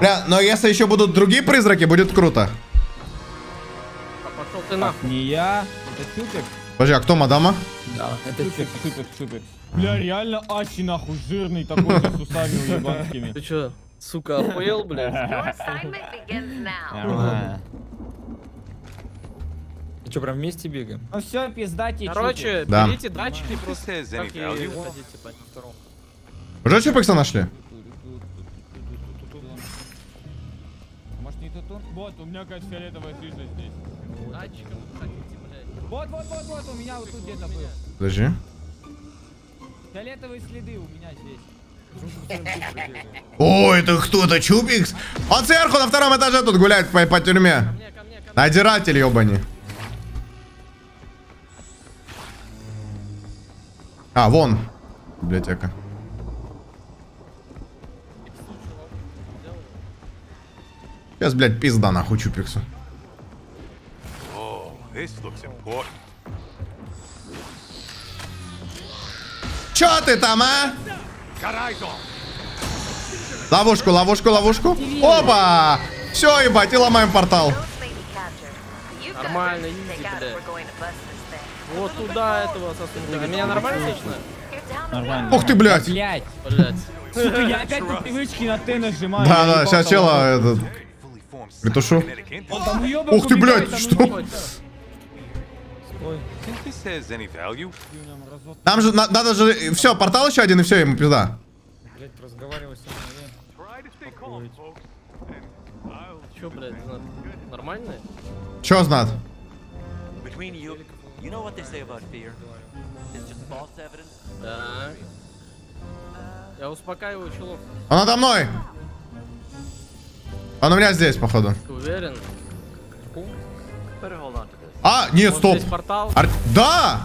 Бля, но если еще будут другие призраки, будет круто. А пошел ты нахуй. Не я, это Чупик. Подожди, а кто мадама? Да, это Чупик, Чупик, Чупик. Бля, реально Ачи нахуй жирный такой с усами уебанскими. Ты чё, сука, охуел. Нормально. И что, прям вместе бегаем? Ну все, пиздайте, Короче, берите датчики просто. Уже Чупикса нашли? Вот, у меня какая-то фиолетовая фишка здесь. Датчиком ходите, блядь. Вот, вот, вот, вот, у меня вот тут где-то был. Подожди. Фиолетовые следы у меня здесь. О, это кто-то, Чупикс? Он сверху на втором этаже тут гуляет по, по тюрьме. Мне, ко мне, ко мне. Надиратель, ебани. А, вон. Библиотека. Сейчас, блядь, пизда нахуй Чупиксу. Oh. Чё ты там, а? Ловушку, ловушку, ловушку. Опа! Все, ебать, и ломаем портал. Нормально, блядь. thing. Вот туда этого сосунка. А меня нормально слышно? Нормально. Ух ты, блядь. Блять. Блядь. Сука, я опять по привычке на Т нажимаю. Да, да, сейчас чела этот. Притушу. Ух ты, блядь, что? Там же на- надо же... Все, портал еще один, и все, ему пизда. блядь, разговаривай мной. Чё, блядь, на- нормально? Че знат? You, you know what they say Он у меня здесь, походу. Ты уверен? А, нет, Вот стоп. Ар- Да!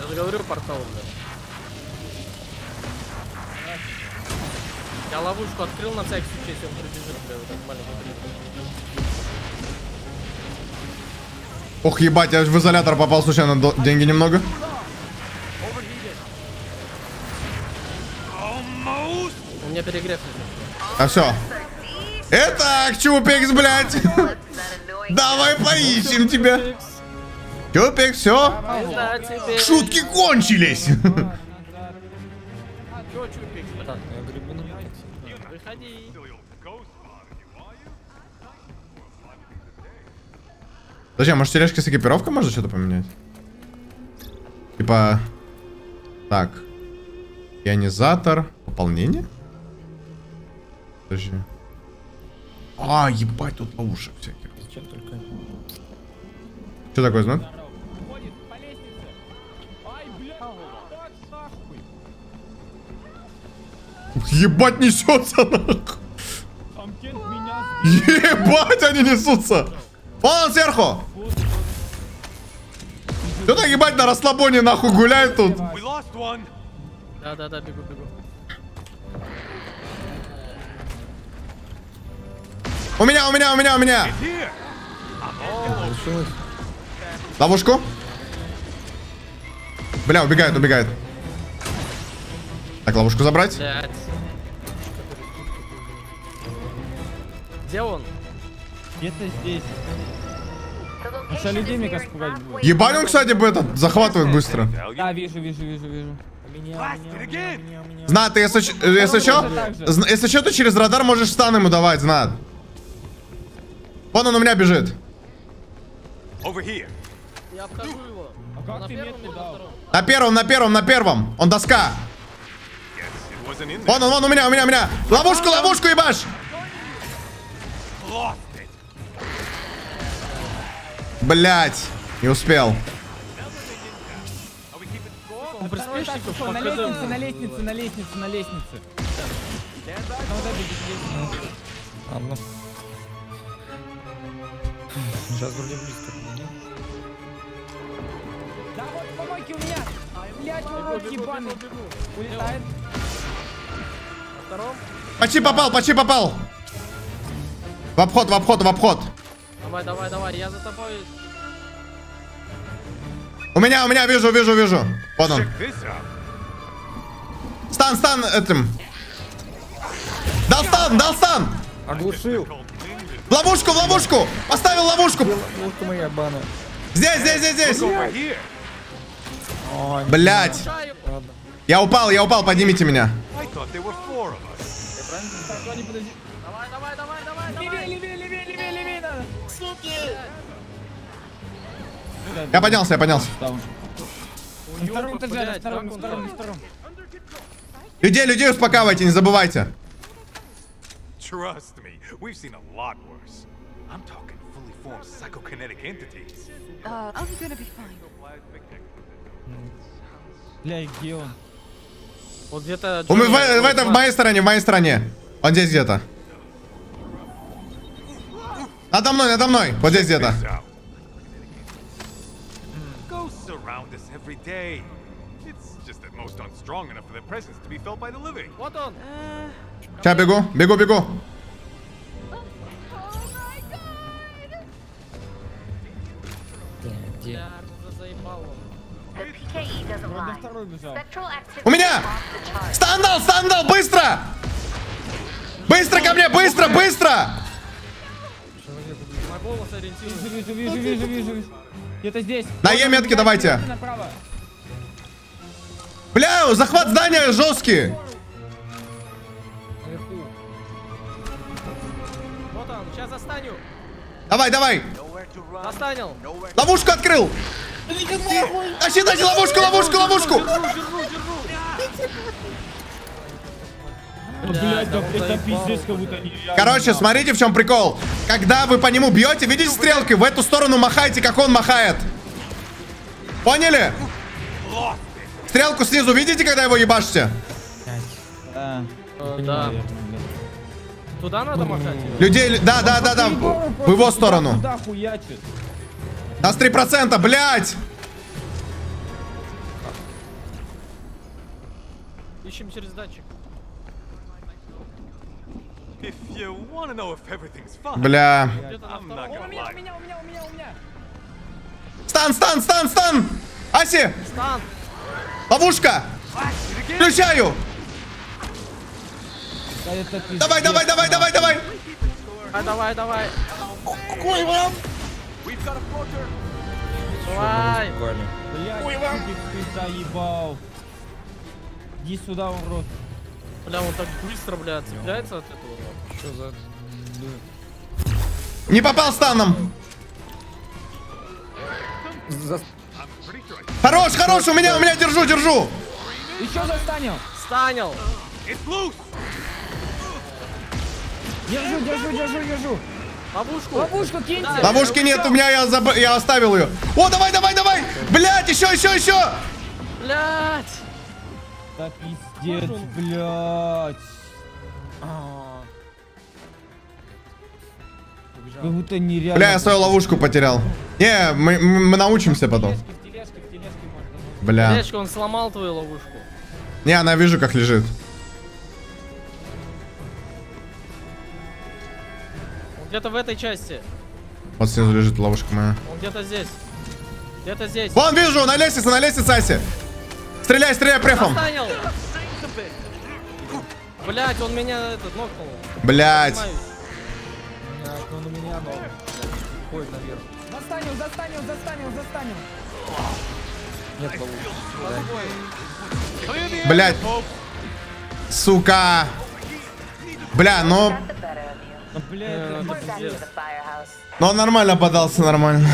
Я же говорю портал, блядь. Я ловушку открыл на всякий случай, если он прибежит, блядь, вот так маленький. Ох, ебать, я в изолятор попал случайно. Деньги немного. Перегрев. А все. Итак, Чупикс, блядь. Давай поищем тебя. Чупикс, все. Шутки кончились. Чупик. Подожди, а может тележка с экипировкой можно что-то поменять? Типа... Так. Ионизатор. Пополнение? Подожди. А, ебать, тут ловушек всяких. Зачем только... Что такое, знак? Ходит по лестнице. Ай, блядь, так нахуй. Ебать несется нахуй. Ебать, они несутся. Вон он сверху. Что-то ебать на расслабоне нахуй гуляет тут. We lost one. Да, да, да, бегу, бегу. У меня, у меня, у меня, у меня. Ловушку. Бля, убегает, убегает. Так, ловушку забрать. Где он? где-то здесь. Location людей, мне кажется, пугать будет. Ебать он, кстати, бы этот захватывает быстро. Да, вижу, вижу, вижу, вижу. Знат, ты если, если зн- если что, ты через радар можешь стан ему давать, Знат. Вон он у меня бежит. Over here. Я обхожу его. А как На ты первом или на втором? На первом, на первом, на первом. Он доска. Yes. Вон он, вон у меня, у меня, у меня. Ловушку, ловушку, it. Блять, не успел. Приспешников на лестнице, на лестнице, на лестнице, на лестнице. Ладно. Сейчас вроде близко. Да вот, помойки у меня. Блять, Бегу, урод бегу, ебаный. Улетает. На втором? Почти попал, почти попал. В обход, в обход, в обход. Давай, давай, давай, я за тобой. У меня, у меня, вижу, вижу, вижу. Вот он. Стан, стан этим. Дал стан, дал стан. Оглушил. В Ловушку, в ловушку. Поставил ловушку. Ловушка моя бана. Здесь, здесь, здесь, здесь. Ой, Блять. Я упал, я упал, поднимите меня. Давай, давай, давай, давай. Я поднялся, я поднялся. Там. На втором Уёбок, этаже, на блядь, втором, на как он втором, на там? втором. Людей, людей успокаивайте, не забывайте. Trust me, we've seen a lot worse. I'm talking fully formed psychokinetic entities. Uh, I'm gonna be fine. Бля, где он? Вот где-то... У меня- в, в это, в моей стороне, в моей стороне. Он здесь где-то. Надо мной, надо мной. Вот здесь где-то. This out. Ghosts surround us every day. Сейчас бегу, бегу, бегу. Где? У меня! Стандал, стандал, быстро! Быстро ко мне, быстро, быстро! Вижу, вижу, вижу, вижу, вижу. Где-то здесь. На Е блядь, давайте. Направо. Бля, захват здания жесткий. Вот он, сейчас застаню. Давай, давай. Застанил. Ловушку открыл. Тащи, тащи, ловушку, ловушку, ловушку. Ну, Блядь, да это пиздец, как будто нереально. Короче, смотрите, в чем прикол. Когда вы по нему бьете, видите стрелки, в эту сторону махайте, как он махает. Поняли? Стрелку снизу видите, когда его ебашите? Да. Э, Да. Туда надо махать? Людей, да, да, да, да, в его сторону. Нас 3%, блядь! Ищем через датчик. Бля. Стан, стан, стан, стан! Аси, Стан. Ловушка! Включаю! Давай, давай, давай, давай, давай! Давай, давай. Got a floater. Давай. Блядь, Кубик, ты заебал. Иди сюда, урод. Бля, он так быстро, бля, цепляется от этого. Что за... Не попал станом! За... Хорош, хорош, у меня, у меня, держу, держу! Еще застанил. Станил. Держу, держу, держу, держу. Ловушку. Ловушку киньте. Ловушки нет, у меня, я, заб... я оставил ее. О, давай, давай, давай! Блядь, еще, еще, еще! Блядь. Да пиздец, блядь. А, Как будто нереально. Бля, я свою ловушку потерял. Не, мы, мы научимся потом. Бля. Тележка, он сломал твою ловушку. Не, она вижу, как лежит. Он где-то в этой части. Вот снизу лежит ловушка моя. Он где-то здесь. Где-то здесь. Вон, вижу, на лестнице, на лестнице, Аси. Стреляй, стреляй префом. Блять, он меня этот нокнул. Блять. Нет, ну на меня, но... Ходит наверх. Застанил, застанил, застанил, застанил. Нет ловушки. Блять. Сука. Бля, ну... You. Ну, бля, Ну, Back to пиздец. the firehouse. Но он нормально подался, нормально.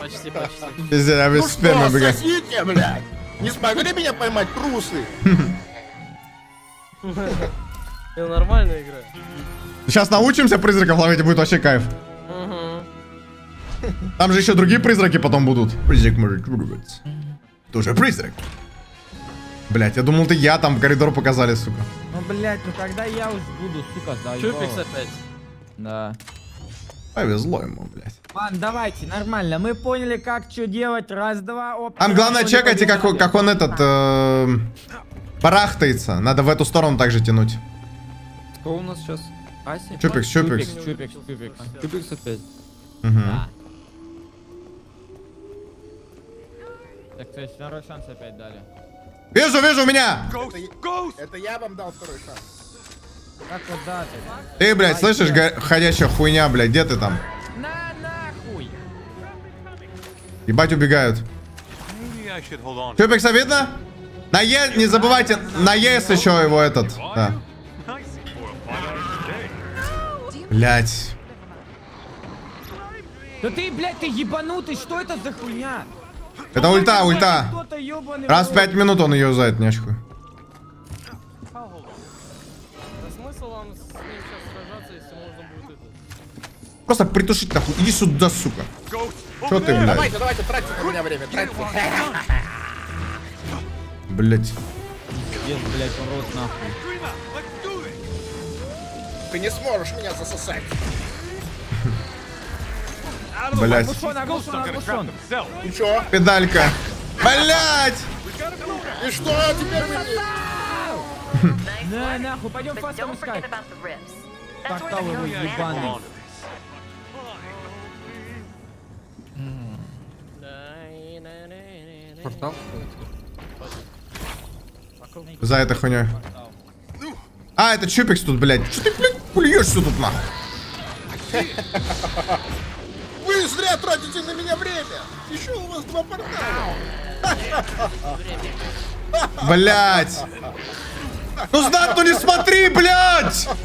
Почти, почти. Пиздец, я без спермы бегаю. Сосите, блядь! Не смогли меня поймать, трусы? Это нормальная игра. Сейчас научимся призраков ловить, и будет вообще кайф. Угу. Там же еще другие призраки потом будут. Призрак может вырваться. Тоже призрак. Блять, я думал, ты я там коридор показали, сука. Ну, блядь, ну когда я уж буду, сука, заебал. Чупикс опять. Да. Повезло ему, блять. Ладно, давайте, нормально. Мы поняли, как что делать. Раз, два, оп. Там главное чекайте, как, как он этот... э, барахтается. Надо в эту сторону также тянуть. Кто у нас сейчас? Ася? Чупикс, чупикс. Чупикс, чупикс, чупикс. Опять. Мгм. Так, то есть второй шанс опять дали. Вижу, вижу меня! Ghost! Ghost! Это я вам дал второй шанс. Как вот да ты? Блядь, слышишь, га- ходящая хуйня, блядь, где ты там? На нахуй! Ебать, убегают. Чупикса видно? На Е, не забывайте, на ЕС еще его этот. Да. Блять. Да ты, блядь, ты ебанутый, что это за хуйня? Это ульта, ульта. Раз в пять минут он ее юзает, можно будет это... Просто притушить нахуй. Иди сюда, сука. Че ты, блядь? Давайте, давайте, тратьте на меня время, тратьте. Блять. Пиздец, блядь, урод нахуй. Ты не сможешь меня засосать. Themselves. И чё? Педалька. Блять. И что теперь вы... На нахуй, пойдем фастом искать. Портал его ебаный. Портал? За этой хуйней. А, это Чупикс тут, блядь. Че ты, блядь, плюешься тут нахуй? Зря тратите на меня время. Еще у вас два портала. Блять. Ну, знат, ну не смотри, spotted.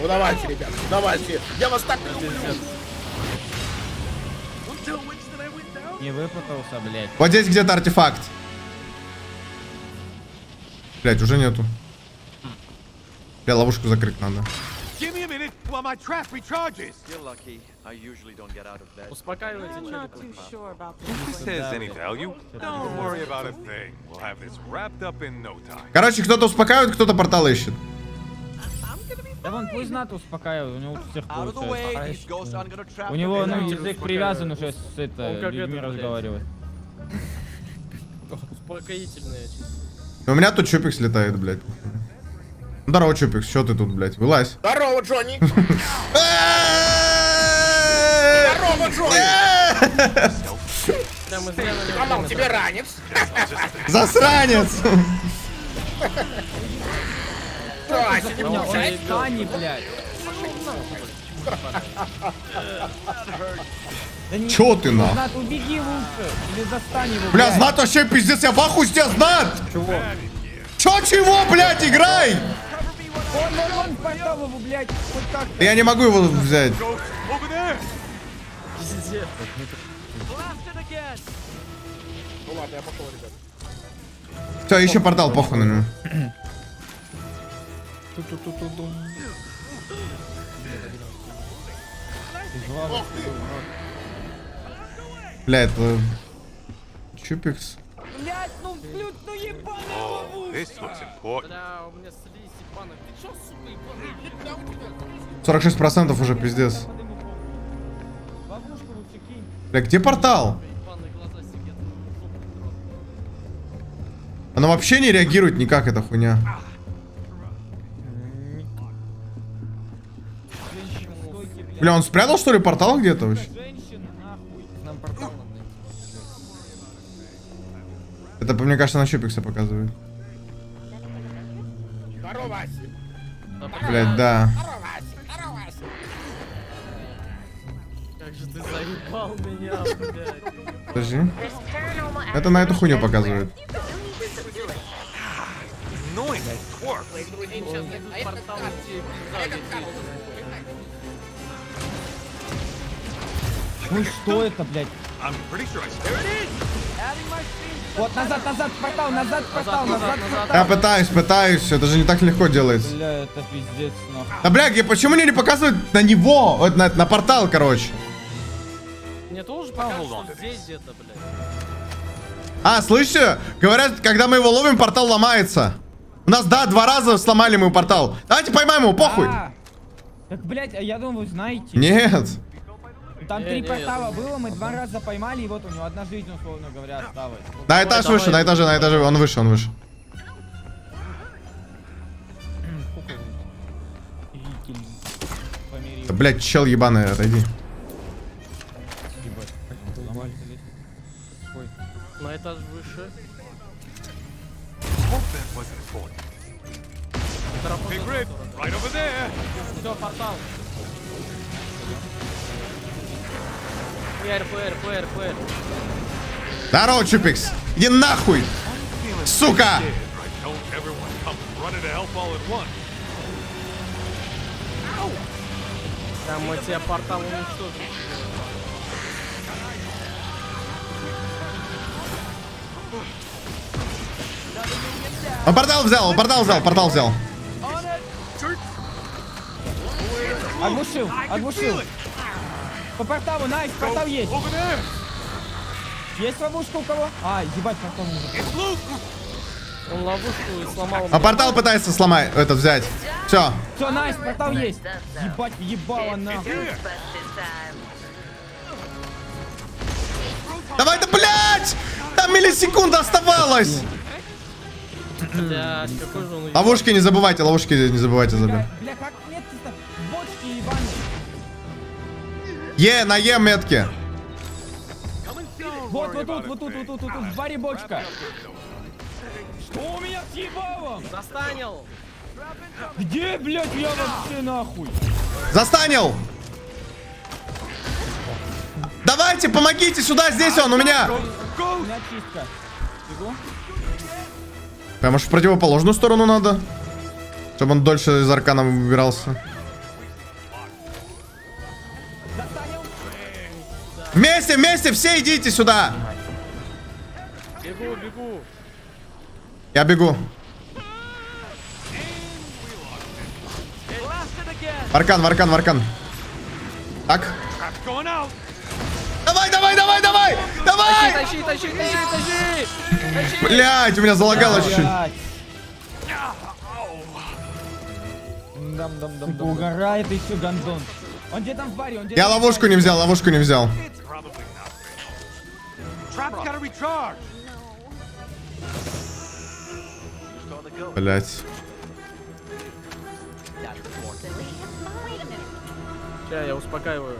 Ну давайте, ребят, давайте. Я вас так люблю. Не выпутался, блядь. Вот здесь где-то артефакт. Блять, уже нету. Бля, ловушку закрыть надо. Успокаивайте time. Короче, кто-то успокаивает, кто-то портал ищет. Да вон, пусть знат успокаивает, у него у всех получается. У него, ну, язык привязан уже с это, Он как людьми блядь. разговаривает. Успокоительные. У меня тут Чупикс летает, блядь. Здорово, Чупикс, что ты тут, блядь? Вылазь. Здорово, Джонни. Здорово, Джонни. Него Сломал тебе ранец. Засранец! Да, не У меня он получай. Тани, блядь. Да не, Чё ты на? Знат, убеги лучше. Или застань его, Бля. Знат вообще пиздец, я в здесь, Знат! Чего? Чё, чего, блядь, играй? Его, блядь. Хоть как. Я не могу его взять. Ну ладно, я пошел, ребят. Все, еще портал, похуй на него. Бля, это... Чупикс. Блядь, ну, блядь, ну ебаный this looks important. Бля, у меня слизь ебаная. Ты чё, сука, ебаный? 46% уже пиздец. Бля, где портал? Она вообще не реагирует никак, эта хуйня. Бля, он спрятал, что ли, портал где-то вообще? Это, мне кажется, на Чупикса показывает. Блять, да. Здорово, Вася. Здорово, Вася. Как же ты заебал меня, блядь. Подожди. Это на эту хуйню показывает. Ну что это, блядь? Вот, назад, назад, портал, назад, портал, назад, в Я портал. пытаюсь, пытаюсь. Это же не так легко делается. Бля, это пиздец, нахуй. Да, бля, я- почему мне не показывают на него? Вот на, на портал, короче. Мне тоже показывают, что здесь где-то, блядь. А, слышите? Говорят, когда мы его ловим, портал ломается. У нас, да, два раза сломали мы портал. Давайте поймаем его, похуй. А, Так, блядь, а я думаю, вы знаете. Нет. Там Не, три не, портала было, мы два раза поймали, и вот у него одна жизнь, условно говоря, осталась. На этаж давай. выше, на этаже, на этаже. Он выше, он выше. Да, блядь, чел ебаный, отойди. На этаж выше. Hope that ПР, ПР, ПР, ПР. Здорово, Чупикс. Иди нахуй. Сука. Да, мы тебя портал уничтожим. Он портал взял, он портал взял, портал взял. Оглушил, оглушил. По порталу, найс, портал есть. Over there. Есть ловушка у кого? А, ебать, портал нужен. Он ловушку и сломал. А портал пытается сломать, этот взять. Все. Все, найс, портал есть. Ебать, ебало нахуй. Давай, да блять! Там миллисекунда оставалось. Блядь, Ловушки не забывайте, ловушки не забывайте. Бля, как Е, на Е метки. Вот, вот тут, вот тут, вот тут, вот тут, в баре бочка. Что у меня с ебалом? Застанил! Где, блядь, я вообще нахуй? Застанил. Давайте, помогите сюда, здесь он, у меня. У меня чистка. Бегу. Прям аж в противоположную сторону надо. Чтобы он дольше из аркана выбирался. Вместе, вместе, все идите сюда. Бегу, бегу! Я бегу. Аркан, в аркан, в аркан. Так. Давай, давай, давай, давай! Давай! Тащи, тащи, тащи, тащи! Тащи! Блять, у меня залагало чуть-чуть. Угорает все, гандон. Он где там в баре? Он где Я ловушку не взял, ловушку не взял. Блять. Сейчас, я успокаиваю.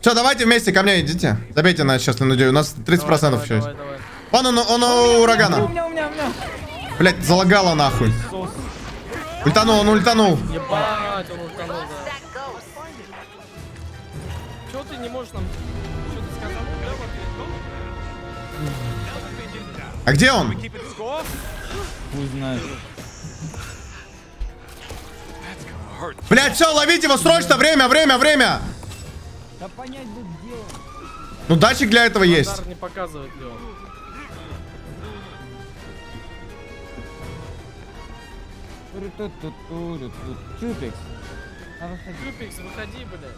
Все, давайте вместе ко мне идите. Забейте на сейчас на нудею. У нас 30% Давай, еще есть. давай, давай. Он, он, он у У урагана. меня, у меня, у меня. Блять, залагало нахуй. Ультанул, он ультанул. Ебать, он утонул, А где он? Знает. Блять, все, ловите его срочно. Время, время, время. Да понять бы где он. Ну, датчик для этого есть. Удар не показывает ли он. Чупикс. А выходи. Блядь.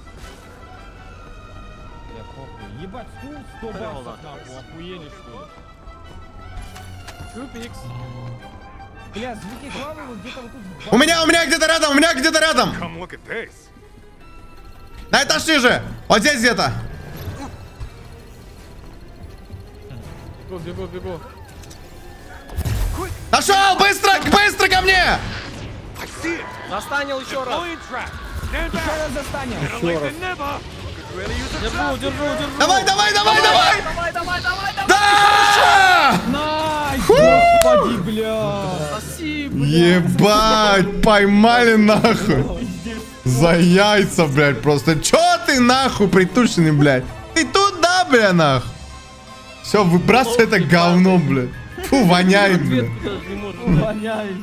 Ебать, стул 100 баксов нахуй. Охуели что ли? У меня, у меня где-то рядом, у меня где-то рядом. На этаж ниже. Вот здесь где-то. Бегу, бегу, бегу. Нашел! Быстро! Быстро ко мне! Застанил еще раз. Еще раз a Держу, держу, держу. Давай, давай, давай, давай! Давай, давай, давай, давай. Да! Господи, бля. Спасибо. Ебать, поймали нахуй. За яйца, блядь, просто. Чё ты нахуй притушенный, блядь? Ты туда, бля, нахуй. Все, выбрасывай это говно, блядь. Фу, воняет, блядь. Воняет.